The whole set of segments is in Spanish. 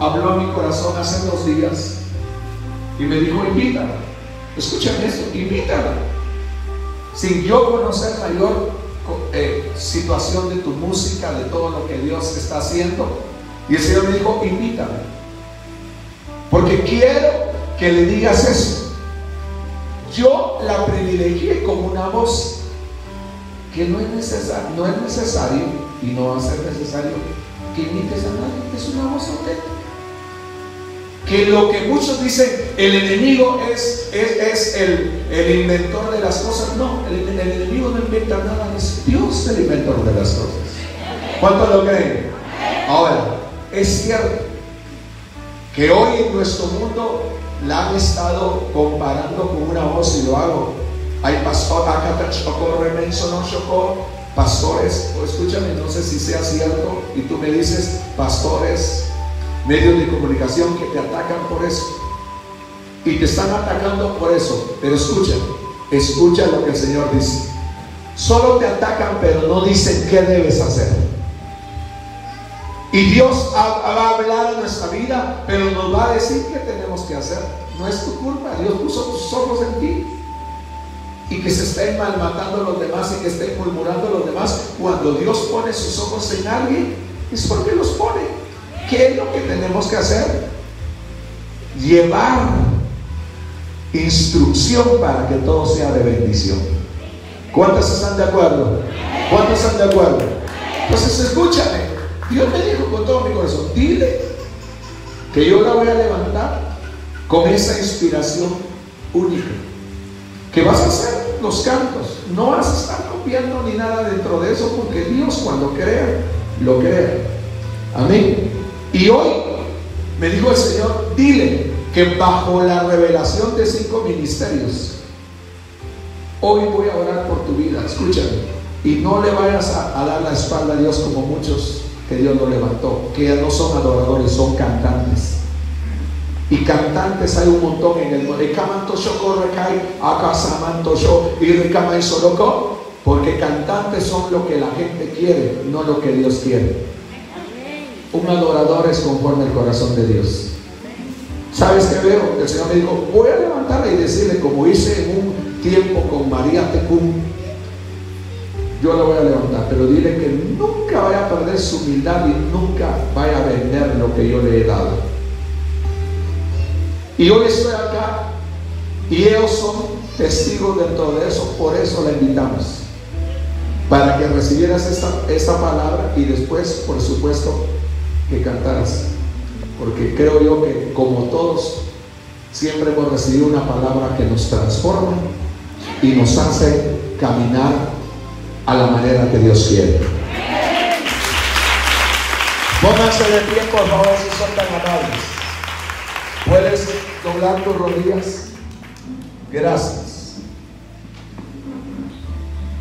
habló a mi corazón hace dos días y me dijo, invítala. Escúchame esto, invítala. Sin yo conocer mayor eh, situación de tu música, de todo lo que Dios está haciendo. Y el Señor me dijo, invítame. Porque quiero que le digas eso. Yo la privilegié como una voz que no es necesario, no es necesario y no va a ser necesario que imites a nadie. Es una voz auténtica que lo que muchos dicen, el enemigo es, es, el, inventor de las cosas. No, el, enemigo no inventa nada, es Dios el inventor de las cosas. ¿Cuántos lo creen? Ahora, es cierto que hoy en nuestro mundo la han estado comparando con una voz y lo hago. Hay pastor, pastores, o escúchame, no sé si sea cierto, y tú me dices, pastores medios de comunicación que te atacan por eso. Y te están atacando por eso. Pero escucha, escucha lo que el Señor dice. Solo te atacan, pero no dicen qué debes hacer. Y Dios va a hablar a nuestra vida, pero nos va a decir qué tenemos que hacer. No es tu culpa. Dios puso tus ojos en ti. Y que se estén malmatando los demás y que estén murmurando los demás. Cuando Dios pone sus ojos en alguien, es porque los pone. ¿Qué es lo que tenemos que hacer? Llevar instrucción para que todo sea de bendición. ¿Cuántos están de acuerdo? ¿Cuántos están de acuerdo? Entonces escúchame. Dios me dijo con todo mi corazón, dile que yo la voy a levantar con esa inspiración única. Que vas a hacer los cantos. No vas a estar copiando ni nada dentro de eso porque Dios cuando crea, lo crea. Amén. Y hoy me dijo el Señor, dile que bajo la revelación de cinco ministerios, hoy voy a orar por tu vida, escúchame, y no le vayas a, dar la espalda a Dios como muchos que Dios lo levantó, que no son adoradores, son cantantes. Y cantantes hay un montón en el mundo. Porque cantantes son lo que la gente quiere, no lo que Dios quiere. Un adorador es conforme al corazón de Dios. ¿Sabes qué veo? El Señor me dijo, voy a levantarla y decirle, como hice en un tiempo con María Tecum, yo la voy a levantar, pero dile que nunca vaya a perder su humildad y nunca vaya a vender lo que yo le he dado. Y hoy estoy acá y ellos son testigos de eso, por eso la invitamos. Para que recibieras esta, esta palabra y después, por supuesto, que cantaras, porque creo yo que como todos, siempre hemos recibido una palabra que nos transforma y nos hace caminar a la manera que Dios quiere. Pónganse de pie, por favor, si son tan amables. Puedes doblar tus rodillas. Gracias.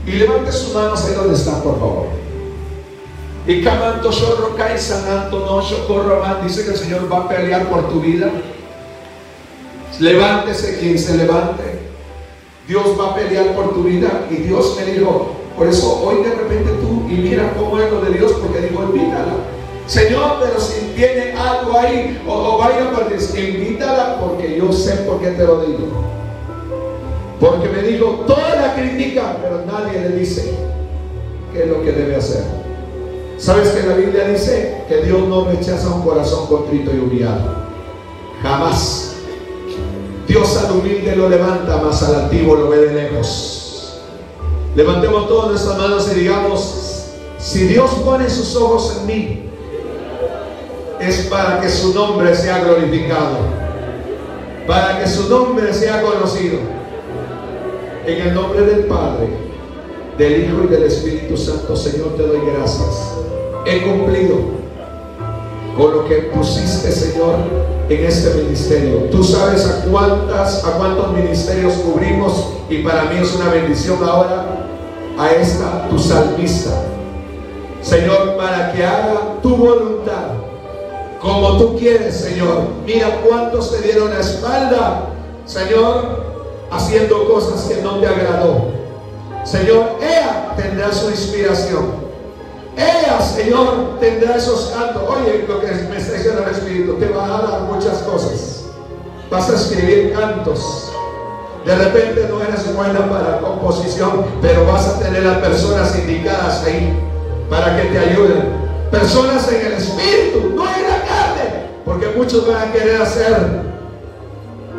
Y levante sus manos ahí donde están, por favor. Y Camanto Shorro Kai Sananto No Socorro dice que el Señor va a pelear por tu vida. Levántese quien se levante. Dios va a pelear por tu vida. Y Dios me dijo, por eso hoy de repente tú, y mira cómo es lo de Dios, porque dijo, invítala. Señor, pero si tiene algo ahí, o, o vaya perder, invítala porque yo sé por qué te lo digo. Porque me dijo, toda la crítica, pero nadie le dice qué es lo que debe hacer. ¿Sabes que la Biblia dice que Dios no rechaza un corazón contrito y humillado? Jamás. Dios al humilde lo levanta, más al altivo lo ve de lejos. Levantemos todas nuestras manos y digamos, si Dios pone sus ojos en mí, es para que su nombre sea glorificado, para que su nombre sea conocido. En el nombre del Padre, del Hijo y del Espíritu Santo, Señor, te doy gracias he cumplido con lo que pusiste, Señor, en este ministerio. Tú sabes a cuántas, a cuántos ministerios cubrimos y para mí es una bendición ahora a esta tu salmista. Señor, para que haga tu voluntad como tú quieres, Señor. Mira cuántos te dieron la espalda, Señor, haciendo cosas que no te agradó. Señor, ella tendrá su inspiración Ella, Señor, tendrá esos cantos. Oye, lo que me está diciendo el Espíritu, te va a dar muchas cosas. Vas a escribir cantos. De repente no eres buena para composición, pero vas a tener a personas indicadas ahí para que te ayuden. Personas en el Espíritu, no en la carne. Porque muchos van a querer hacer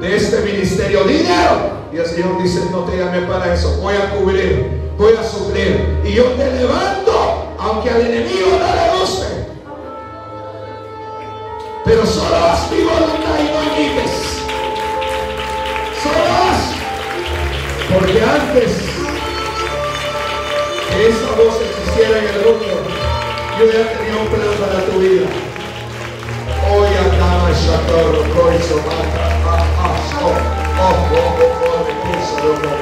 de este ministerio dinero. Y el Señor dice, no te llamé para eso. Voy a cubrir, voy a suplir. Y yo te levanto aunque al enemigo no le guste. Pero solo haz mi voluntad y no imites. Solo haz. Porque antes que esa voz existiera en el mundo, yo ya tenía un plan para tu vida. Hoy andaba Shator, Coiso, Mata, Ah, Ah, Oh, Oh,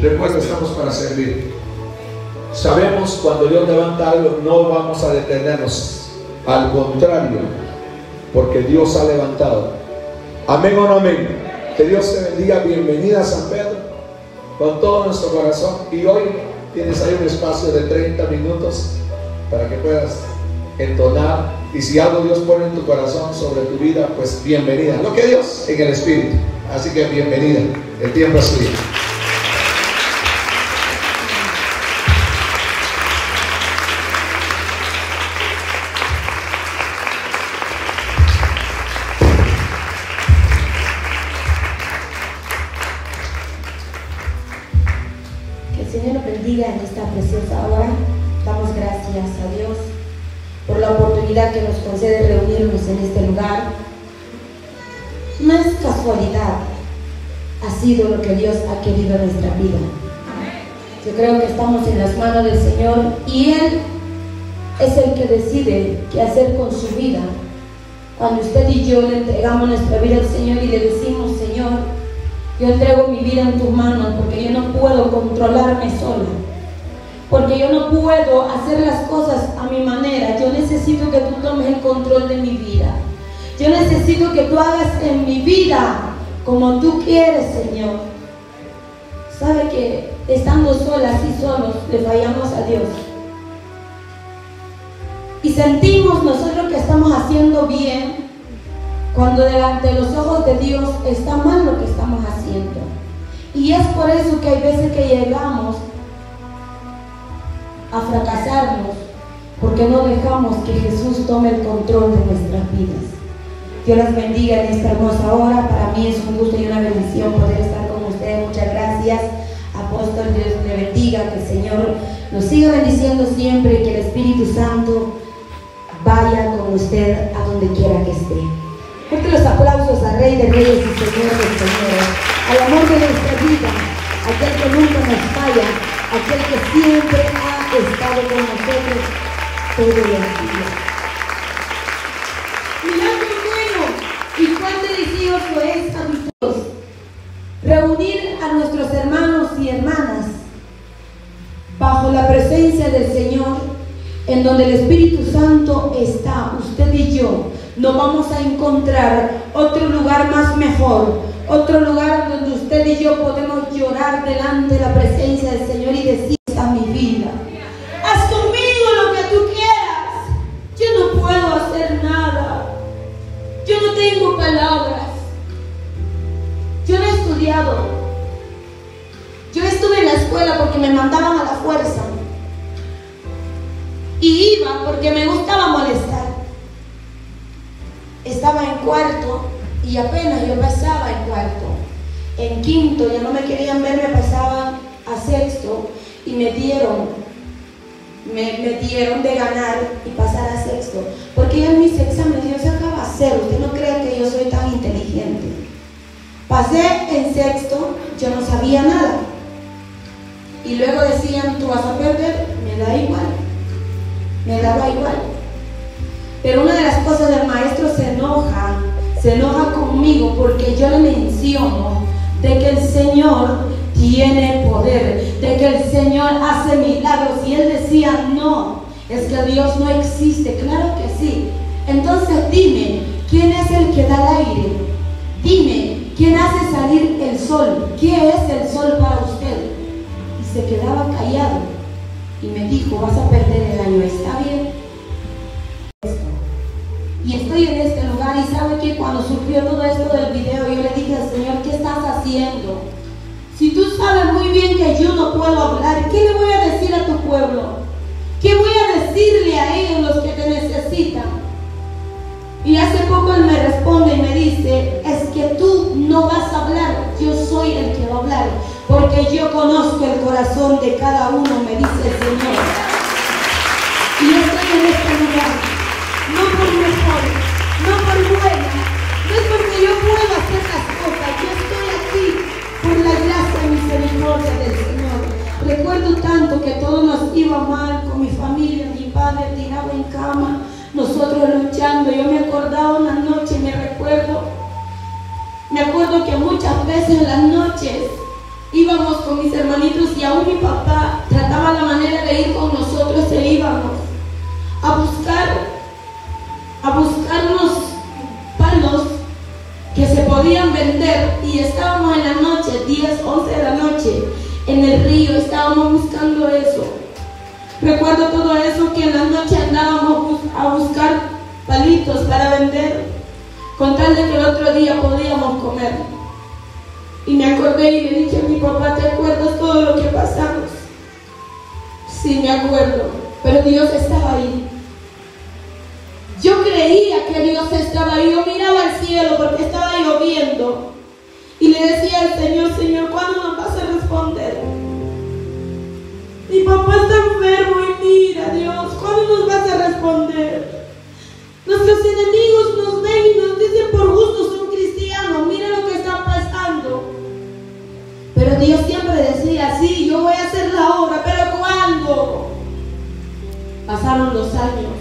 Recuerda, estamos para servir. Sabemos cuando Dios levanta algo, no vamos a detenernos. Al contrario, porque Dios ha levantado. Amén o no amén. Que Dios te bendiga. Bienvenida a San Pedro con todo nuestro corazón. Y hoy tienes ahí un espacio de 30 minutos para que puedas entonar. Y si algo Dios pone en tu corazón sobre tu vida, pues bienvenida. Lo que Dios en el Espíritu. Así que bienvenida. El tiempo es tuyo. Que querido en nuestra vida. Yo creo que estamos en las manos del Señor y Él es el que decide qué hacer con su vida. Cuando usted y yo le entregamos nuestra vida al Señor y le decimos, Señor, yo entrego mi vida en tus manos porque yo no puedo controlarme sola. Porque yo no puedo hacer las cosas a mi manera. Yo necesito que tú tomes el control de mi vida. Yo necesito que tú hagas en mi vida como tú quieres, Señor. Sabe que estando solas y solos le fallamos a Dios. Y sentimos nosotros que estamos haciendo bien cuando delante de los ojos de Dios está mal lo que estamos haciendo. Y es por eso que hay veces que llegamos a fracasarnos, porque no dejamos que Jesús tome el control de nuestras vidas. Dios las bendiga en esta hermosa hora. Para mí es un gusto y una bendición poder estar Muchas gracias. Apóstol, Dios le bendiga, que el Señor nos siga bendiciendo siempre y que el Espíritu Santo vaya con usted a donde quiera que esté. Fuerte los aplausos al Rey de Reyes y Señor de Señores, al amor de nuestra vida, aquel que nunca nos falla, aquel que siempre ha estado con nosotros todos los días. Mirad qué bueno y cuán delicioso es a Dios reunir a nuestros hermanos y hermanas bajo la presencia del Señor, en donde el Espíritu Santo está, usted y yo, no vamos a encontrar otro lugar más mejor, otro lugar donde usted y yo podemos llorar delante de la presencia del Señor y decir, mandaban a la fuerza. Y iba porque me gustaba molestar. Estaba en cuarto y apenas yo pasaba en cuarto. En quinto ya no me querían ver, me pasaban a sexto. y me dieron, me, me dieron de ganar y pasar a sexto. Porque yo en mis exámenes yo sacaba cero. Usted no cree que yo soy tan inteligente. Pasé en sexto, yo no sabía nada. Y luego decían, tú vas a perder, me da igual. Me daba igual. Pero una de las cosas del maestro se enoja, se enoja conmigo porque yo le menciono de que el Señor tiene poder, de que el Señor hace milagros. Y él decía, no, es que Dios no existe. Claro que sí. Entonces dime, ¿quién es el que da el aire? Dime, ¿quién hace salir el sol? ¿Qué es el sol para usted? Se quedaba callado y me dijo, vas a perder el año, ¿está bien? Y estoy en este lugar y sabe que cuando surgió todo esto del video, yo le dije al Señor, ¿qué estás haciendo? Si tú sabes muy bien que yo no puedo hablar, ¿qué le voy a decir a tu pueblo? ¿Qué voy a decirle a ellos los que te necesitan? Y hace poco él me responde y me dice, es que tú no vas a hablar, yo soy el que va a hablar, porque yo conozco el corazón de cada uno, me dice el Señor. Y yo estoy en este lugar, no por mejor, no por buena, no es porque yo pueda hacer las cosas, yo estoy aquí por la gracia y misericordia del Señor. Recuerdo tanto que todo nos iba mal con mi familia, mi padre tirado en cama, nosotros luchando. Yo me acordaba una noche, me recuerdo, me acuerdo que muchas veces en las noches íbamos con mis hermanitos y aún mi papá trataba la manera de ir con nosotros e íbamos a buscar, a buscarnos palos que se podían vender y estábamos en la noche, 10, 11 de la noche, en el río, estábamos buscando eso. Recuerdo todo eso que en la noche andábamos a buscar palitos para vender, con tal de que el otro día podíamos comer. Y me acordé y le dije a mi papá, ¿te acuerdas todo lo que pasamos? Sí, me acuerdo, pero Dios estaba ahí. Yo creía que Dios estaba ahí, yo miraba al cielo porque estaba lloviendo. Y le decía al Señor, Señor, ¿cuándo nos vas a responder? Mi papá está enfermo y mira, Dios, ¿cuándo nos vas a responder? Nuestros enemigos nos ven y nos dicen por gusto son cristianos, mira lo que sí, yo voy a hacer la obra, pero ¿cuándo? Pasaron los años.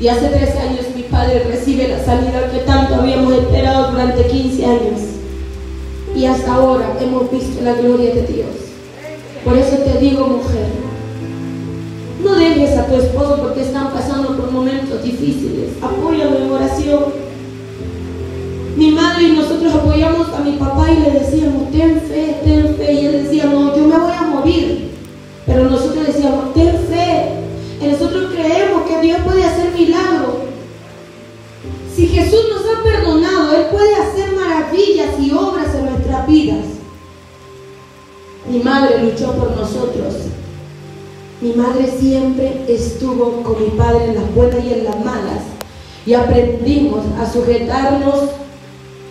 Y hace tres años mi padre recibe la sanidad que tanto habíamos esperado durante 15 años. Y hasta ahora hemos visto la gloria de Dios. Por eso te digo, mujer, no dejes a tu esposo porque están pasando por momentos difíciles. Apóyalo en oración. Mi madre y nosotros apoyamos a mi papá y le decíamos, ten fe, ten fe. Y él decía, no, yo me voy a morir. Pero nosotros decíamos, ten fe. Y nosotros creemos que Dios puede hacer milagros. Si Jesús nos ha perdonado, Él puede hacer maravillas y obras en nuestras vidas. Mi madre luchó por nosotros. Mi madre siempre estuvo con mi padre en las buenas y en las malas. Y aprendimos a sujetarnos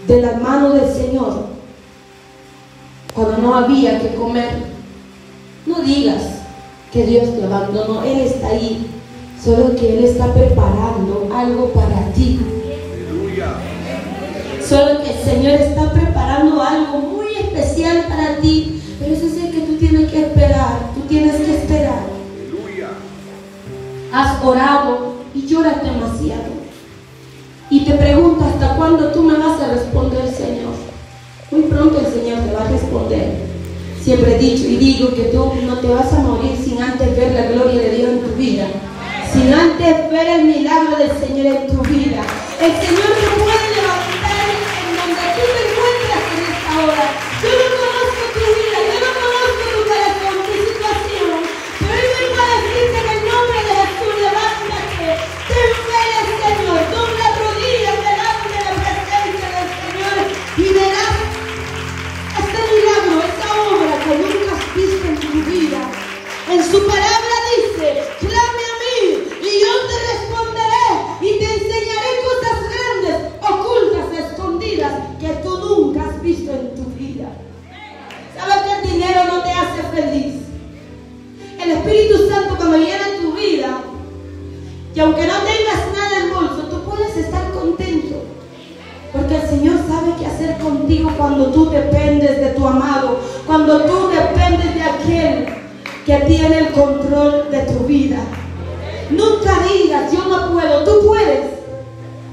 de la mano del Señor cuando no había que comer. No digas que Dios te abandonó, Él está ahí. Solo que Él está preparando algo para ti. Solo que el Señor está preparando algo muy especial para ti. Pero eso es el que tú tienes que esperar. Tú tienes que esperar. Has orado y lloras demasiado. Y te preguntas hasta Siempre he dicho y digo que tú no te vas a morir sin antes ver la gloria de Dios en tu vida. Sin antes ver el milagro del Señor en tu vida. El Señor Nunca digas, yo no puedo, tú puedes,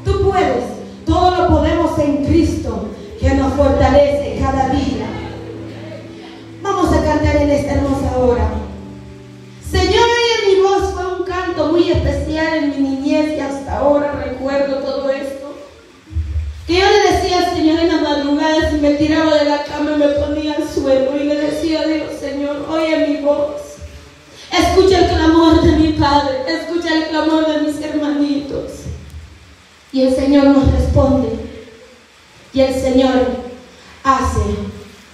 tú puedes. Todo lo podemos en Cristo que nos fortalece cada día. Vamos a cantar en esta hermosa hora. Señor, oye mi voz fue un canto muy especial en mi niñez y hasta ahora recuerdo todo esto. Que yo le decía al Señor en las madrugadas y me tiraba de la cama y me ponía al suelo y le decía a Dios, Señor, oye mi voz. Escucha Padre, escucha el clamor de mis hermanitos. Y el Señor nos responde. Y el Señor hace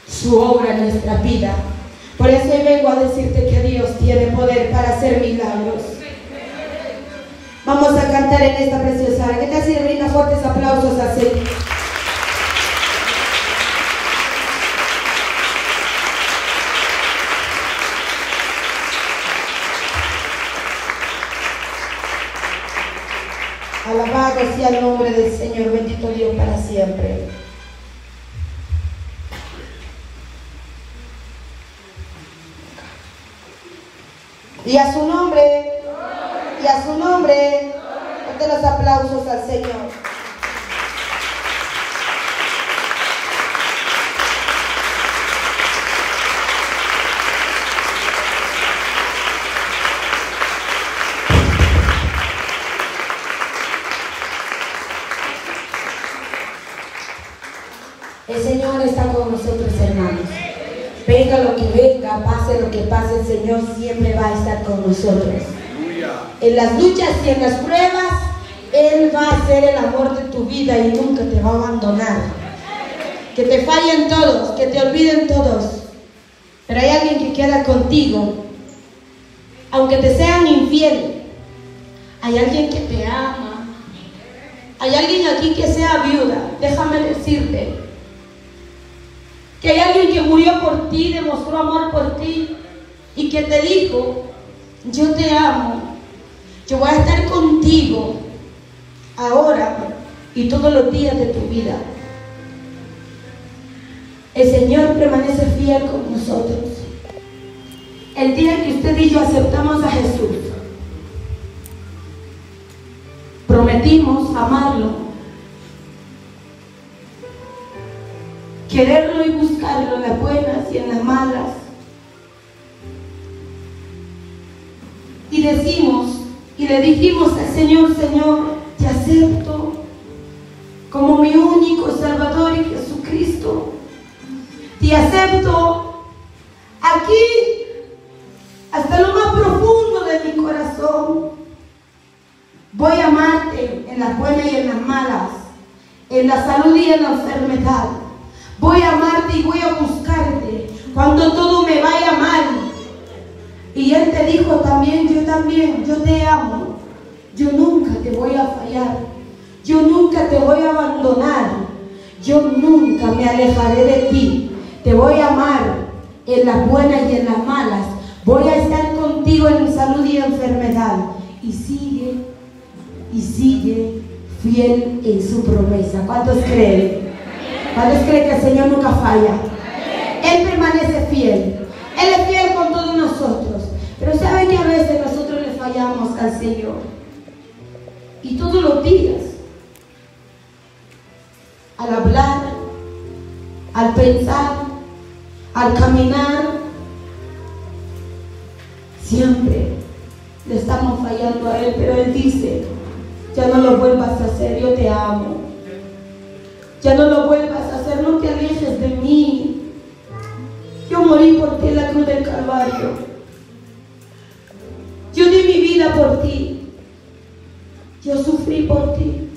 su obra en nuestra vida. Por eso vengo a decirte que Dios tiene poder para hacer milagros. Vamos a cantar en esta preciosa. ¿Qué le brinda fuertes aplausos Señor? Alabado sea el nombre del Señor, bendito Dios para siempre. Y a su nombre, y a su nombre, de los aplausos al Señor. El Señor está con nosotros, hermanos. Venga lo que venga, pase lo que pase, el Señor siempre va a estar con nosotros. En las luchas y en las pruebas, Él va a ser el amor de tu vida y nunca te va a abandonar. Que te fallen todos, que te olviden todos. Pero hay alguien que queda contigo. Aunque te sean infiel, hay alguien que te ama. Hay alguien aquí que sea viuda. Déjame decirte, que murió por ti, demostró amor por ti y que te dijo, yo te amo, yo voy a estar contigo ahora y todos los días de tu vida. El Señor permanece fiel con nosotros. El día que usted y yo aceptamos a Jesús, prometimos amarlo quererlo y buscarlo en las buenas y en las malas. Y decimos, y le dijimos al Señor, Señor, te acepto como mi único Salvador y Jesucristo. Te acepto aquí hasta lo más profundo de mi corazón. Voy a amarte en las buenas y en las malas, en la salud y en la enfermedad. Voy a amarte y voy a buscarte cuando todo me vaya mal. Y Él te dijo también, yo también, yo te amo. Yo nunca te voy a fallar. Yo nunca te voy a abandonar. Yo nunca me alejaré de ti. Te voy a amar en las buenas y en las malas. Voy a estar contigo en salud y enfermedad. Y sigue, y sigue fiel en su promesa. ¿Cuántos creen? ¿Cuántos creen que el Señor nunca falla? Él permanece fiel. Él es fiel con todos nosotros. Pero saben que a veces nosotros le fallamos al Señor. Y todos los días, al hablar, al pensar, al caminar, siempre le estamos fallando a Él. Pero Él dice, ya no lo vuelvas a hacer, yo te amo. Ya no lo vuelvas a hacer, no te alejes de mí. Yo morí por ti en la cruz del Calvario. Yo di mi vida por ti. Yo sufrí por ti.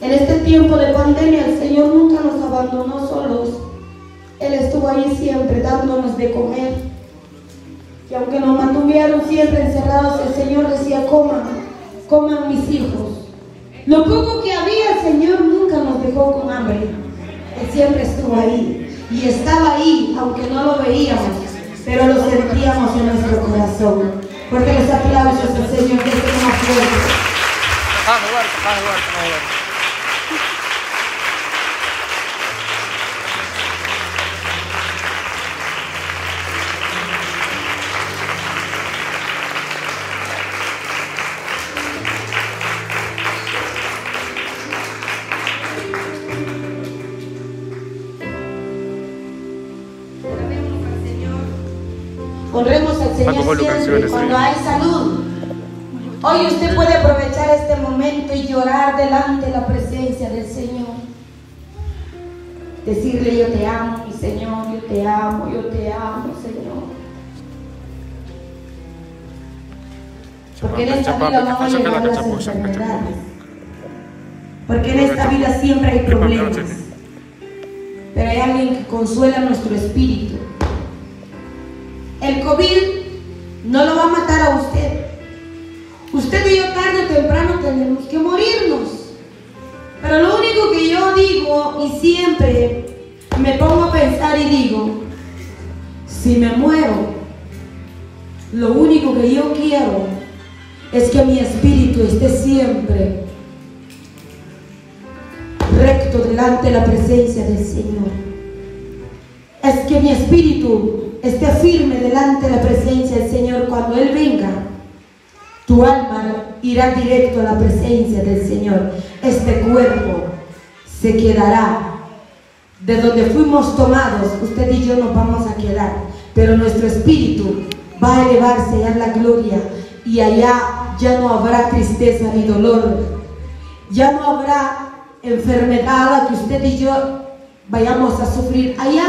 En este tiempo de pandemia el Señor nunca nos abandonó solos. Él estuvo ahí siempre dándonos de comer. Y aunque nos mantuvieron siempre encerrados, el Señor decía, coman, coman mis hijos. Lo poco que había el Señor nunca nos dejó con hambre. Él siempre estuvo ahí. Y estaba ahí, aunque no lo veíamos, pero lo sentíamos en nuestro corazón. Porque los aplausos del Señor que es más fuerte. Siempre, cuando hay salud. Hoy usted puede aprovechar este momento y llorar delante de la presencia del Señor. Decirle yo te amo, mi Señor, yo te amo, yo te amo, Señor. Porque en esta vida no van a llegar las enfermedades. Porque en esta vida siempre hay problemas. Pero hay alguien que consuela nuestro espíritu. El COVID no lo va a matar a usted. Usted y yo tarde o temprano tenemos que morirnos. Pero lo único que yo digo y siempre me pongo a pensar y digo, si me muero, lo único que yo quiero es que mi espíritu esté siempre recto delante de la presencia del Señor. Es que mi espíritu esté firme delante de la presencia del Señor cuando Él venga. Tu alma irá directo a la presencia del Señor. Este cuerpo se quedará. De donde fuimos tomados, usted y yo nos vamos a quedar. Pero nuestro espíritu va a elevarse a la gloria. Y allá ya no habrá tristeza ni dolor. Ya no habrá enfermedad que usted y yo vayamos a sufrir. Allá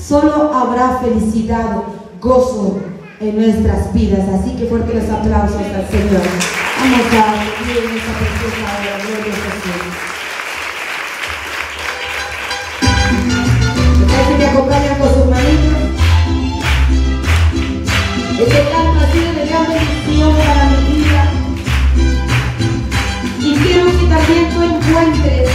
solo habrá felicidad, gozo en nuestras vidas. Así que fuerte los aplausos al Señor. Vamos a vivir en esa preciosa hora. Gloria a Jesús. Que acompañan con sus manitos. Este canto ha sido de gran bendición para mi vida. Y quiero que también tú encuentres,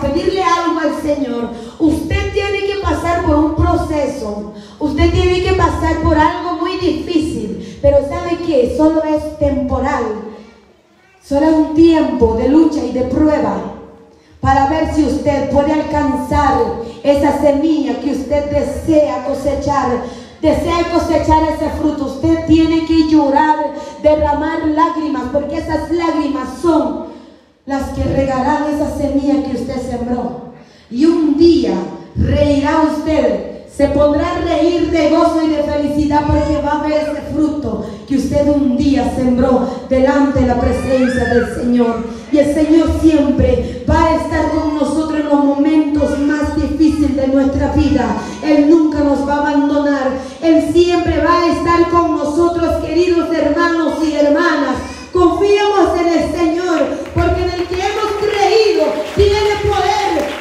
pedirle algo al Señor, usted tiene que pasar por un proceso, usted tiene que pasar por algo muy difícil, pero ¿sabe qué? Solo es temporal, solo es un tiempo de lucha y de prueba para ver si usted puede alcanzar esa semilla que usted desea cosechar. Desea cosechar ese fruto, usted tiene que llorar, derramar lágrimas, porque esas lágrimas son las que regarán esa semilla que usted sembró. Y un día reirá usted, se podrá reír de gozo y de felicidad porque va a ver ese fruto que usted un día sembró delante de la presencia del Señor. Y el Señor siempre va a estar con nosotros en los momentos más difíciles de nuestra vida. Él nunca nos va a abandonar. Él siempre va a estar con nosotros, queridos hermanos y hermanas Confiamos en el Señor, porque en el que hemos creído tiene poder.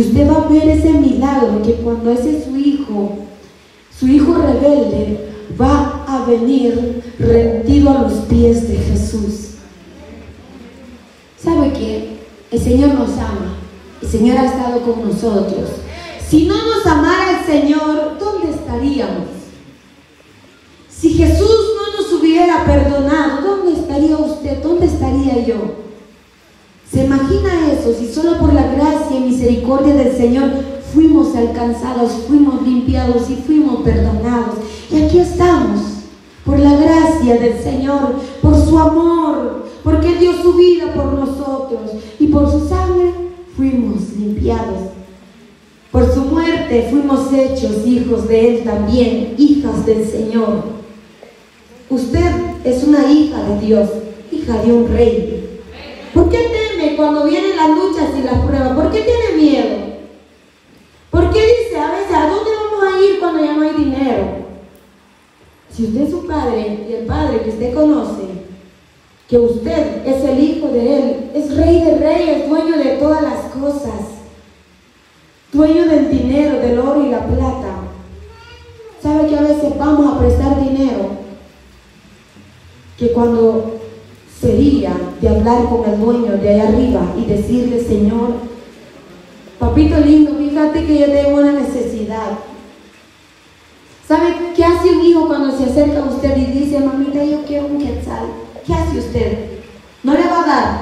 Usted va a ver ese milagro que cuando ese su hijo, su hijo rebelde, va a venir rendido a los pies de Jesús. ¿Sabe qué? El Señor nos ama. El Señor ha estado con nosotros. Si no nos amara el Señor, ¿dónde estaríamos? Si Jesús no nos hubiera perdonado, ¿dónde estaría usted? ¿Dónde estaría yo? ¿Se imagina eso? Si solo por la gracia y misericordia del Señor fuimos alcanzados, fuimos limpiados y fuimos perdonados. Y aquí estamos, por la gracia del Señor, por su amor, porque dio su vida por nosotros y por su sangre fuimos limpiados. Por su muerte fuimos hechos hijos de Él también, hijas del Señor. Usted es una hija de Dios, hija de un rey. ¿Por qué teme cuando vienen las luchas y las pruebas? ¿Por qué tiene miedo? ¿Por qué dice a veces, ¿a dónde vamos a ir cuando ya no hay dinero? Si usted es su padre y el padre que usted conoce, que usted es el hijo de Él, es rey de reyes, dueño de todas las cosas, dueño del dinero, del oro y la plata. ¿Sabe que a veces vamos a prestar dinero? Que cuando sería de hablar con el dueño de allá arriba y decirle, Señor, papito lindo, fíjate que yo tengo una necesidad. ¿Sabe qué hace un hijo cuando se acerca a usted y dice, mamita, yo quiero un quetzal? ¿Qué hace usted? ¿No le va a dar?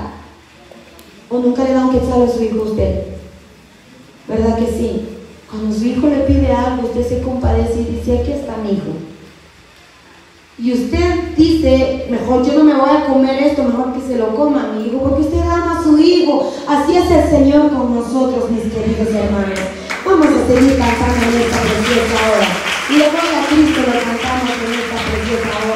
¿O nunca le da un quetzal a su hijo usted? ¿Verdad que sí? Cuando su hijo le pide algo, usted se compadece y dice, aquí está mi hijo y usted dice, mejor yo no me voy a comer esto, mejor que se lo coma mi hijo, porque usted ama a su hijo. Así es el Señor con nosotros, mis queridos hermanos. Vamos a seguir cantando en esta preciosa hora. Y le voy a Cristo lo cantamos en esta preciosa hora.